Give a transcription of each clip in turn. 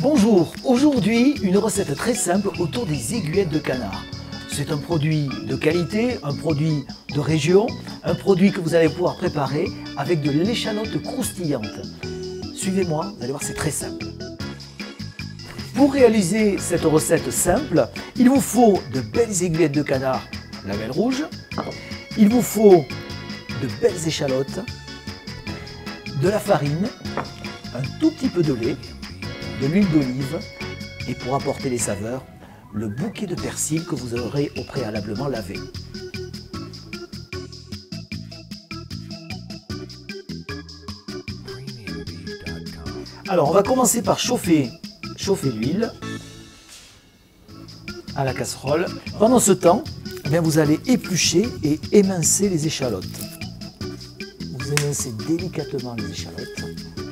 Bonjour, aujourd'hui une recette très simple autour des aiguillettes de canard. C'est un produit de qualité, un produit de région, un produit que vous allez pouvoir préparer avec de l'échalote croustillante. Suivez-moi, vous allez voir c'est très simple. Pour réaliser cette recette simple, il vous faut de belles aiguillettes de canard belle rouge, il vous faut de belles échalotes, de la farine, un tout petit peu de lait, de l'huile d'olive et pour apporter les saveurs, le bouquet de persil que vous aurez au préalablement lavé. Alors on va commencer par chauffer, chauffer l'huile à la casserole. Pendant ce temps, eh vous allez éplucher et émincer les échalotes. Vous émincez délicatement les échalotes.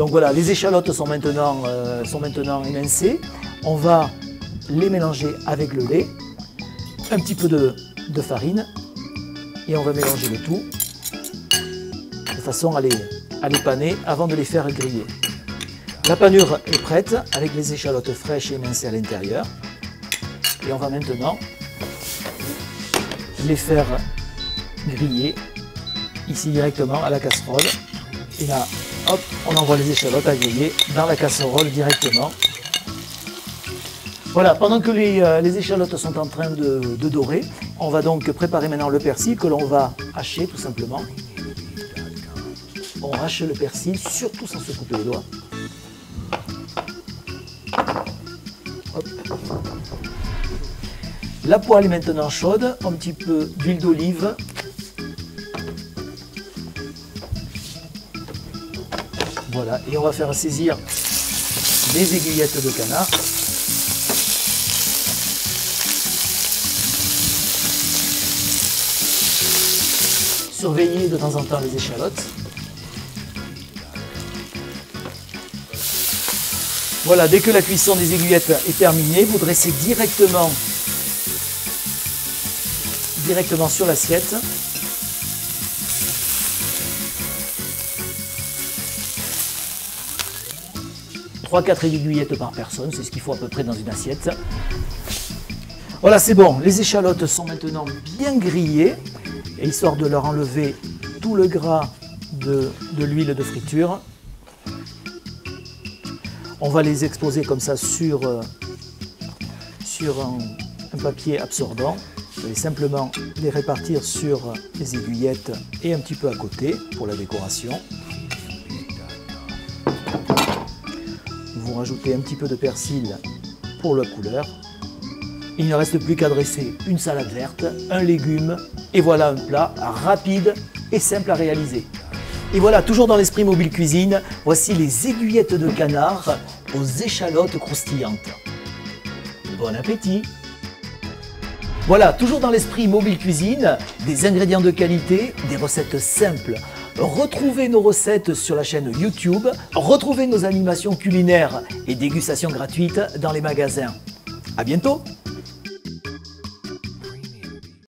Donc voilà, les échalotes sont maintenant, euh, sont maintenant émincées. On va les mélanger avec le lait, un petit peu de, farine et on va mélanger le tout de façon à les, à les paner avant de les faire griller. La panure est prête avec les échalotes fraîches émincées à l'intérieur. Et on va maintenant les faire griller ici directement à la casserole. Et là, hop, on envoie les échalotes à griller dans la casserole directement. Voilà, pendant que les, euh, échalotes sont en train de, dorer, on va donc préparer maintenant le persil que l'on va hacher tout simplement. On hache le persil, surtout sans se couper les doigts. La poêle est maintenant chaude, un petit peu d'huile d'olive Voilà, et on va faire saisir les aiguillettes de canard. Surveillez de temps en temps les échalotes. Voilà, dès que la cuisson des aiguillettes est terminée, vous dressez directement, directement sur l'assiette. 3-4 aiguillettes par personne, c'est ce qu'il faut à peu près dans une assiette. Voilà, c'est bon. Les échalotes sont maintenant bien grillées. Et histoire de leur enlever tout le gras de, l'huile de friture, on va les exposer comme ça sur, euh, un, papier absorbant. Vous allez simplement les répartir sur les aiguillettes et un petit peu à côté pour la décoration. Vous rajoutez un petit peu de persil pour la couleur. Il ne reste plus qu'à dresser une salade verte, un légume, et voilà un plat rapide et simple à réaliser. Et voilà, toujours dans l'esprit mobile cuisine, voici les aiguillettes de canard aux échalotes croustillantes. Bon appétit Voilà, toujours dans l'esprit mobile cuisine, des ingrédients de qualité, des recettes simples Retrouvez nos recettes sur la chaîne YouTube, retrouvez nos animations culinaires et dégustations gratuites dans les magasins. A bientôt